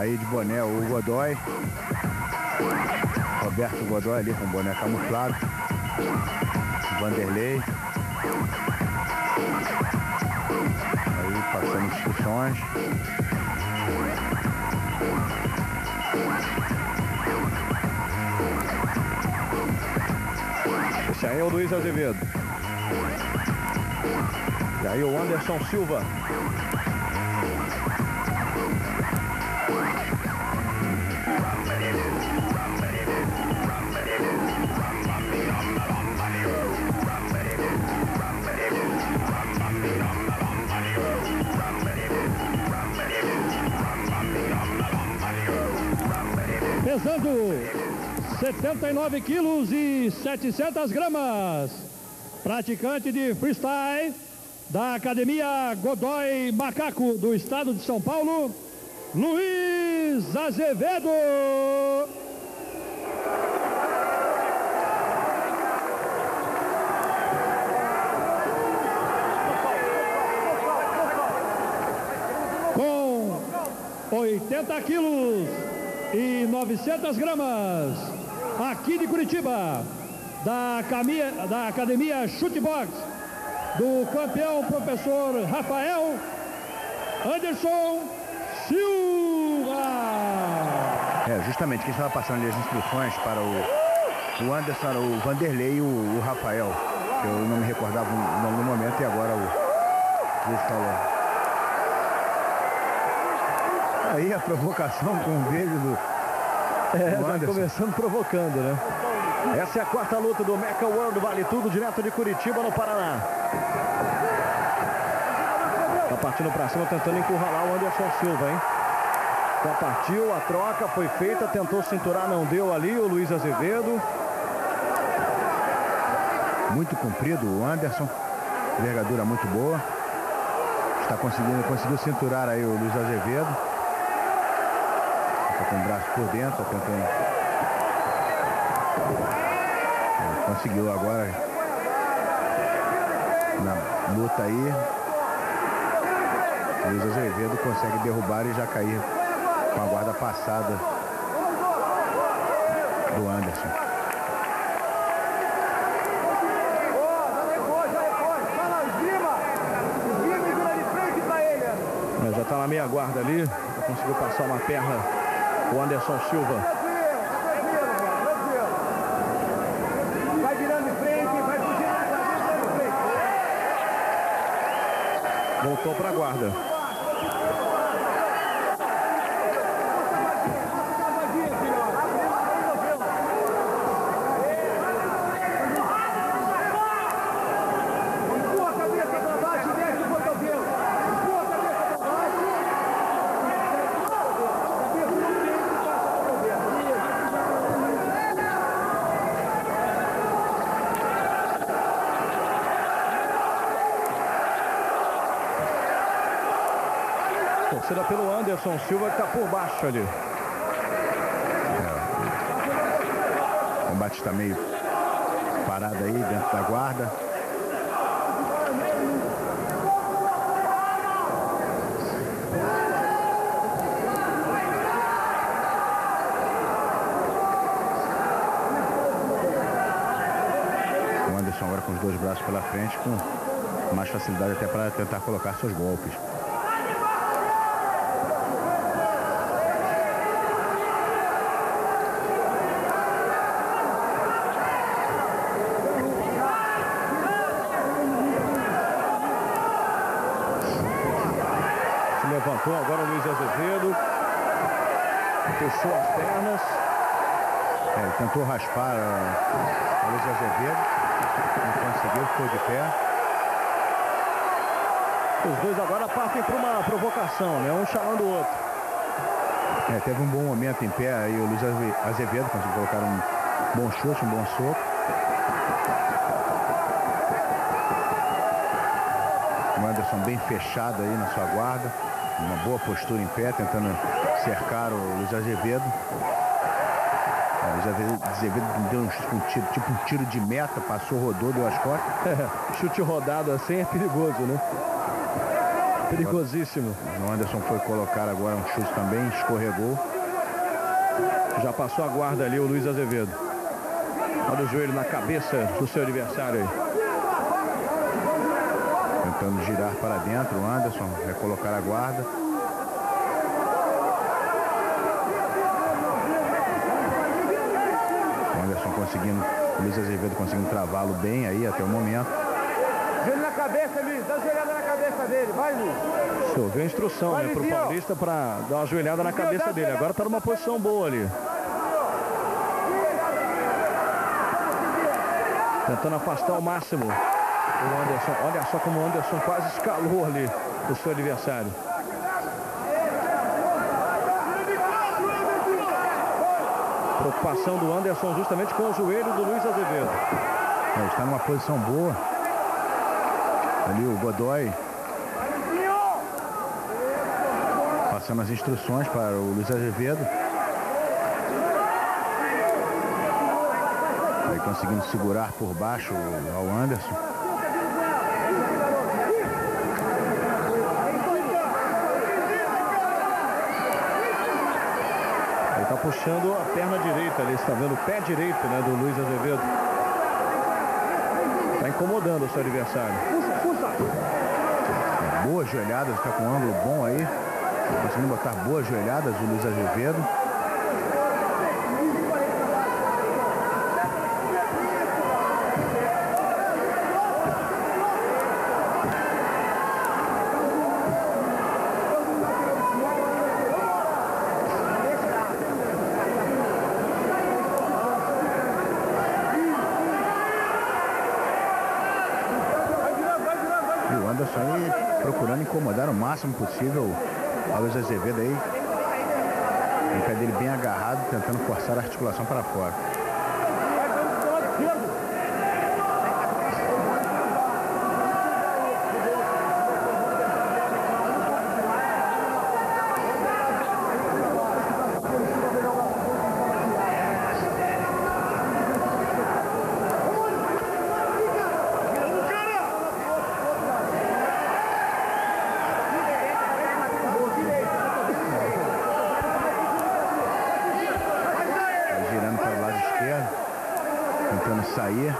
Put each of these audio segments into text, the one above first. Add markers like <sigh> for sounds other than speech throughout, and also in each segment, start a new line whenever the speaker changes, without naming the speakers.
Aí de boné o Godoy. Roberto Godoy ali com boné camuflado. Vanderlei. Aí passando instruções.
Luiz Azevedo. E aí o Anderson Silva.
pesando 79 quilos e 700 gramas. Praticante de freestyle da Academia Godoy Macaco do estado de São Paulo, Luiz Azevedo. Com 80 quilos e 900 gramas, aqui de Curitiba, da, caminha, da Academia Chutebox, do campeão professor Rafael Anderson Silva.
É, justamente, quem estava passando as instruções para o, o Anderson, o Vanderlei e o, o Rafael, eu não me recordava em algum momento e agora o Luiz falou. Aí a provocação com o dedo do,
é, tá começando provocando, né? Essa é a quarta luta do Mecha World Vale Tudo, direto de Curitiba, no Paraná. Tá partindo pra cima, tentando encurralar o Anderson Silva, hein? Já partiu, a troca foi feita, tentou cinturar, não deu ali, o Luiz Azevedo.
Muito comprido o Anderson, envergadura muito boa. Está conseguindo, conseguiu cinturar aí o Luiz Azevedo com o braço por dentro, tentando. Conseguiu agora na luta aí. Luiz Azevedo consegue derrubar e já cair com a guarda passada do Anderson.
já está na meia guarda ali, conseguiu passar uma perna o Anderson Silva. Voltou para a guarda. Pelo Anderson Silva que está por baixo ali.
É. O combate está meio parado aí dentro da guarda. O Anderson agora com os dois braços pela frente, com mais facilidade até para tentar colocar seus golpes.
levantou agora o Luiz Azevedo. Puxou as pernas.
É, ele tentou raspar a, a Luiz Azevedo. Não conseguiu, ficou de pé.
Os dois agora partem para uma provocação, né? Um chamando o outro.
É, teve um bom momento em pé aí o Luiz Azevedo conseguiu colocar um bom chute, um bom soco. O Anderson bem fechado aí na sua guarda uma boa postura em pé, tentando cercar o Luiz Azevedo. Luiz Azevedo deu um, um tiro, tipo um tiro de meta, passou, rodou, deu as costas.
É, <laughs> chute rodado assim é perigoso, né? Perigosíssimo.
O Anderson foi colocar agora um chute também, escorregou.
Já passou a guarda ali o Luiz Azevedo. Olha o joelho na cabeça do seu adversário aí.
Tentando girar para dentro, o Anderson vai colocar a guarda. O Anderson conseguindo, o Luiz Azevedo conseguindo travá-lo bem aí até o momento.
Joelho na cabeça, Luiz. Dá joelhada na cabeça dele. Vai, Luiz.
Choveu a instrução
Vai,
né, pro. Paulista para dar uma joelhada na cabeça dele. Agora tá numa posição boa ali. Tentando afastar ao máximo o Anderson. Olha só como o Anderson quase escalou ali o seu adversário. Preocupação do Anderson justamente com o joelho do Luiz Azevedo.
É, está numa posição boa. Ali o Godoy. Passando as instruções para o Luiz Azevedo. Aí conseguindo segurar por baixo ao Anderson.
Está puxando a perna direita ali, está vendo o pé direito né, do Luiz Azevedo. Está incomodando o seu adversário.
Boas joelhadas, está com um ângulo bom aí. Conseguindo botar boas joelhadas o Luiz Azevedo. Incomodar o máximo possível o Luiz Azevedo aí. O pé dele bem agarrado, tentando forçar a articulação para fora. Vai girando para o lado esquerdo, tentando sair.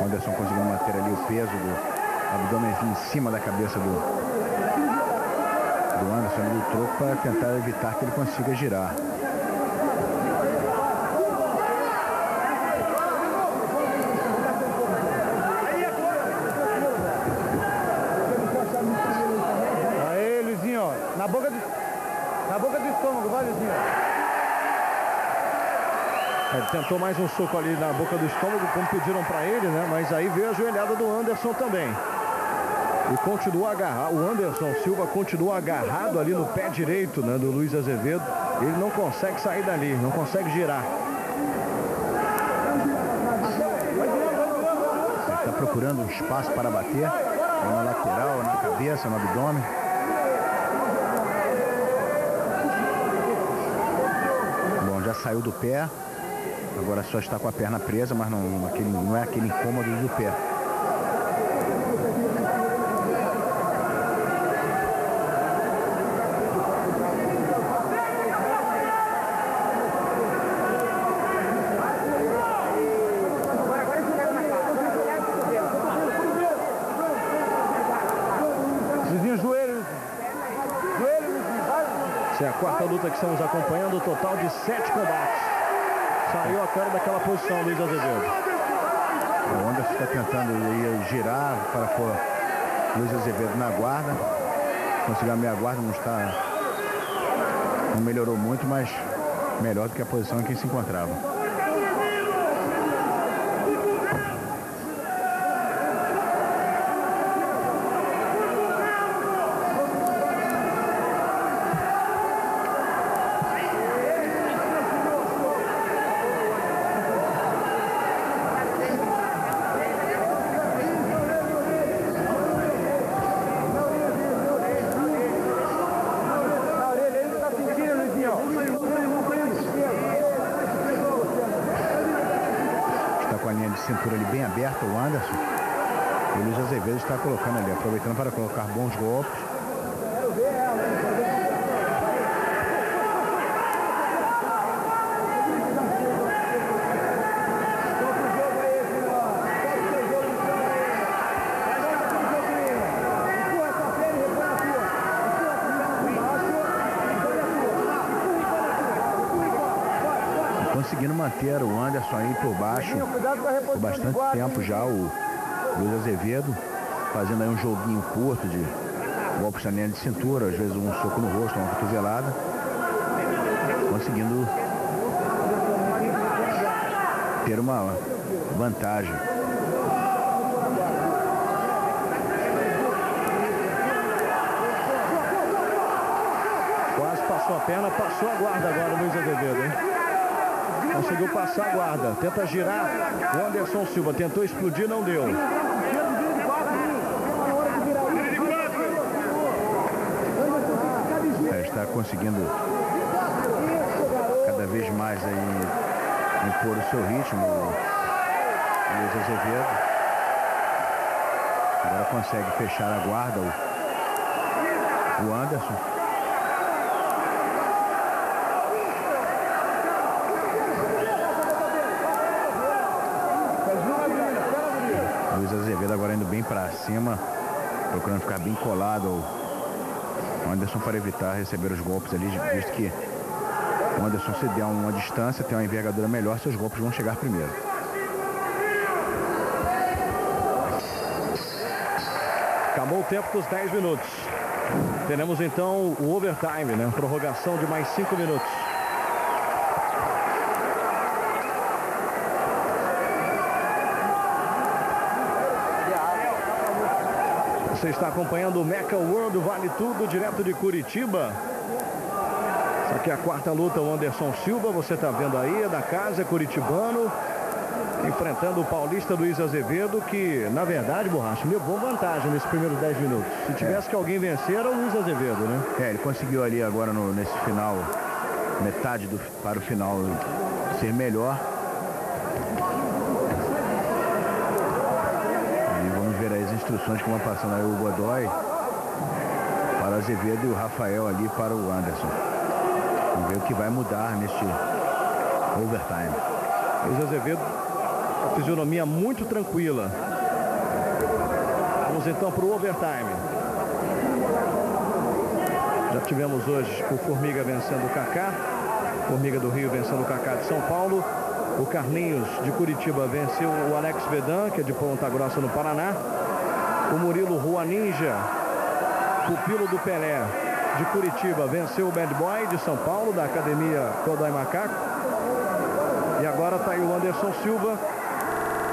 O Anderson conseguindo manter ali o peso do abdômen em cima da cabeça do, do Anderson do troco para tentar evitar que ele consiga girar.
Aê, Luizinho. Na boca do, na boca do estômago, vai, Luizinho.
Ele tentou mais um soco ali na boca do estômago, como pediram para ele, né? Mas aí veio a joelhada do Anderson também. E continua agarrado. O Anderson Silva continua agarrado ali no pé direito né, do Luiz Azevedo. Ele não consegue sair dali, não consegue girar.
Está procurando um espaço para bater. Ou na lateral, na cabeça, no abdômen. Bom, já saiu do pé. Agora só está com a perna presa, mas não, não é aquele incômodo do pé.
Luizinho, joelho, Luizinho. Joelho, Luizinho, vai.
Essa é a quarta luta que estamos acompanhando, total de sete combates. Saiu a cara daquela posição, Luiz Azevedo.
O Anderson está tentando girar para pôr Luiz Azevedo na guarda. Conseguiu a meia guarda, não está. Não melhorou muito, mas melhor do que a posição em que se encontrava. Linha de cintura ali bem aberta, o Anderson. E o Luiz Azevedo está colocando ali, aproveitando para colocar bons golpes. Conseguindo manter o Anderson aí por baixo. Por bastante tempo já o Luiz Azevedo fazendo aí um joguinho curto de golpes na linha de cintura, às vezes um soco no rosto, uma cotovelada. Conseguindo ter uma vantagem.
Quase passou a perna, passou a guarda agora o Luiz Azevedo, hein? Conseguiu passar a guarda. Tenta girar o Anderson Silva. Tentou explodir, não deu.
É, está conseguindo cada vez mais aí impor o seu ritmo. Luiz Azevedo. Agora consegue fechar a guarda o Anderson. Azevedo agora indo bem para cima, procurando ficar bem colado o Anderson para evitar receber os golpes ali, visto que o Anderson se der uma distância, tem uma envergadura melhor, seus golpes vão chegar primeiro.
Acabou o tempo dos 10 minutos. Teremos então o overtime, né? Prorrogação de mais 5 minutos. Você está acompanhando o Meca World Vale Tudo, direto de Curitiba. Essa aqui é a quarta luta, o Anderson Silva, você está vendo aí, é da casa, é curitibano. Enfrentando o paulista Luiz Azevedo, que, na verdade, Borracha, levou vantagem nesses primeiros 10 minutos. Se tivesse é. que alguém vencer, era o Luiz Azevedo, né?
É, ele conseguiu ali agora no, nesse final, metade do, para o final, ser melhor. Instruções que vão passando aí o Godoy para Azevedo e o Rafael ali para o Anderson. Vamos ver o que vai mudar neste overtime.
Luiz Azevedo, a fisionomia muito tranquila. Vamos então para o overtime. Já tivemos hoje o Formiga vencendo o Kaká. Formiga do Rio vencendo o Kaká de São Paulo. O Carlinhos de Curitiba venceu o Alex Vedan, que é de Ponta Grossa no Paraná. O Murilo Rua Ninja, pupilo do Pelé, de Curitiba, venceu o Bad Boy de São Paulo, da Academia Kodai Macaco. E agora está aí o Anderson Silva,